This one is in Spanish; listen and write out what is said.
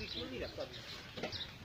posición y la forma.